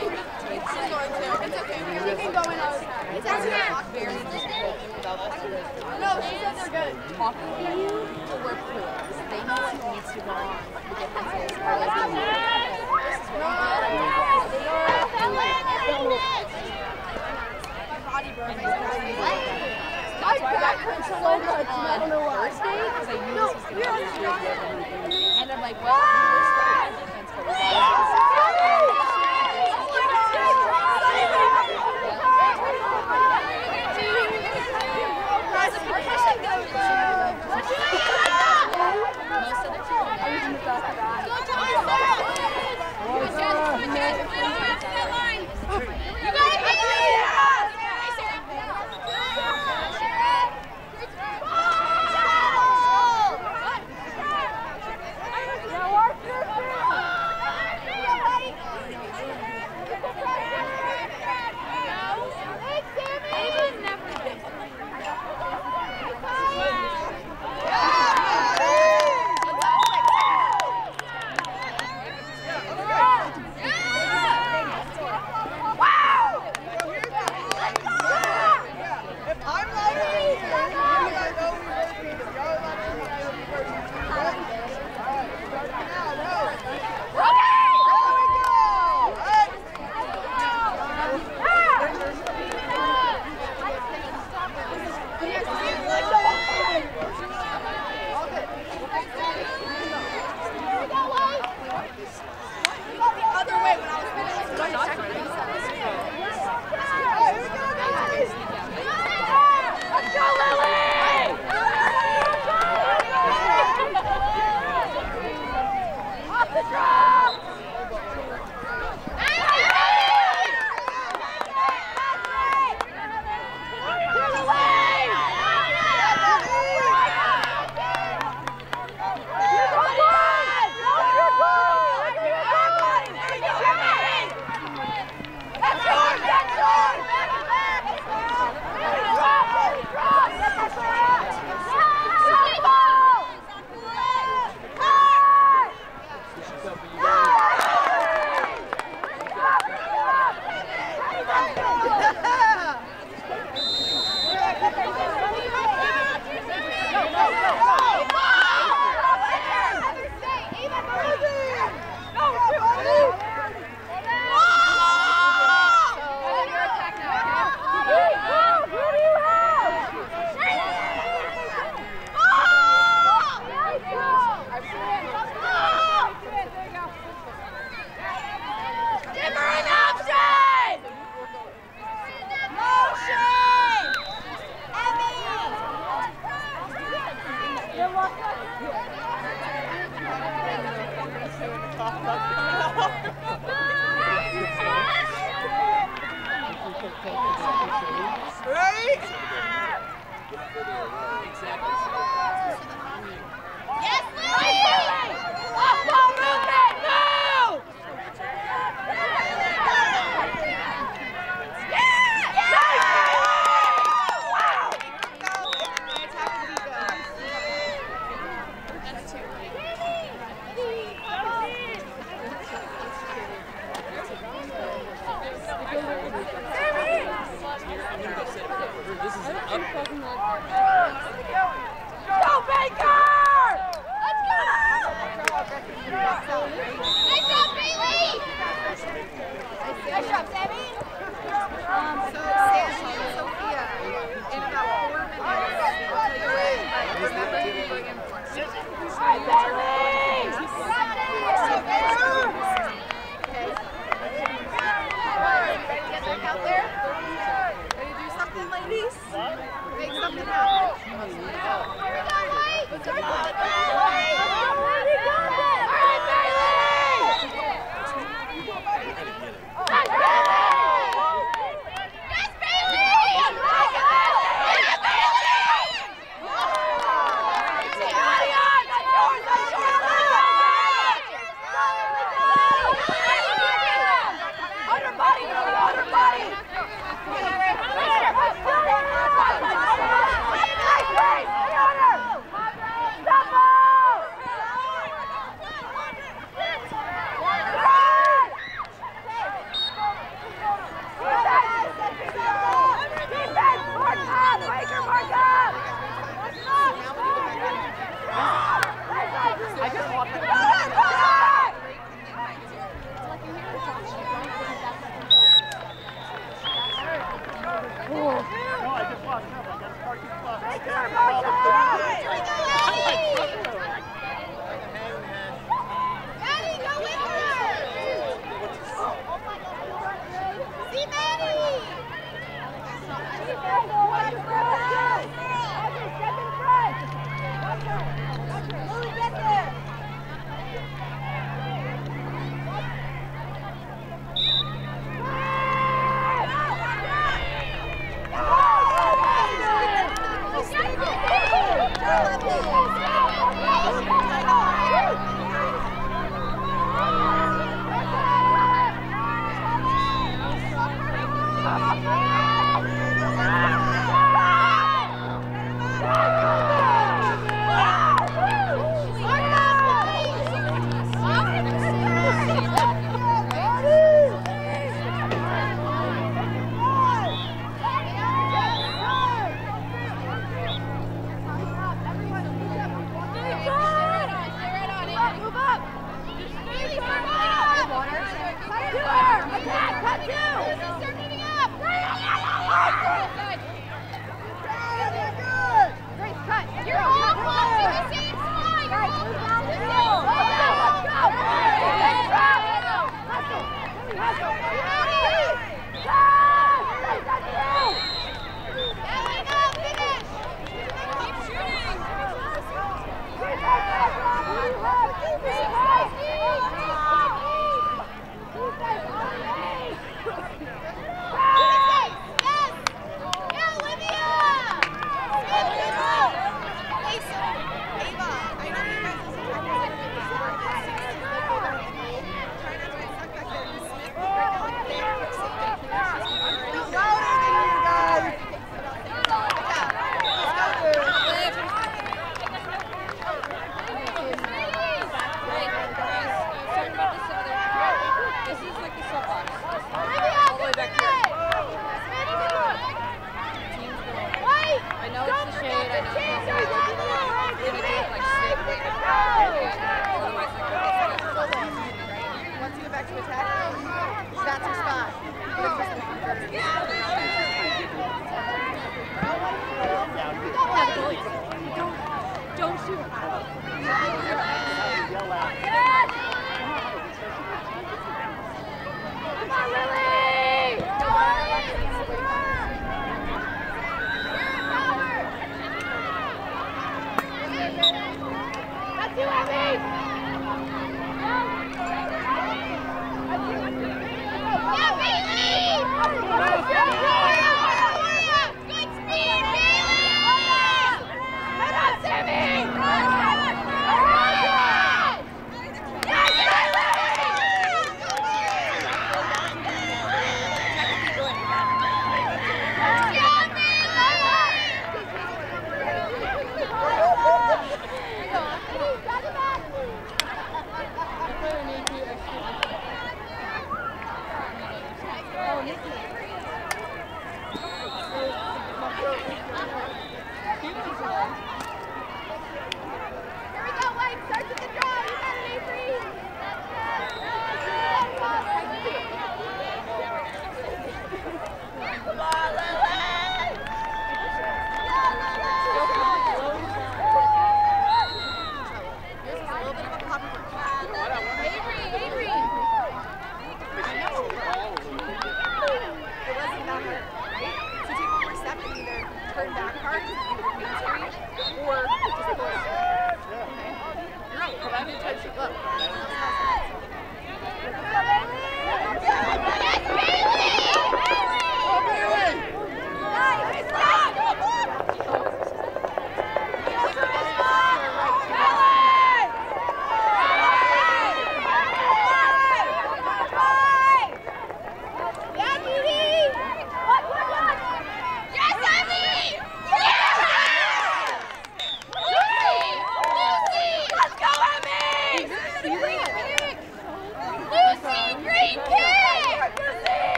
she, she's going to. It's okay. We can go in. It's actually Very difficult about this No, she said they're good. talking to you to work through it. 'Cause They know what needs to go on. The differences are like, this is what we do. My back hurts so much. I don't know why. Thursday, because I knew this was going to be And I'm like, well, we were starting defense, but we Não,